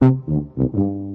嗯嗯嗯嗯。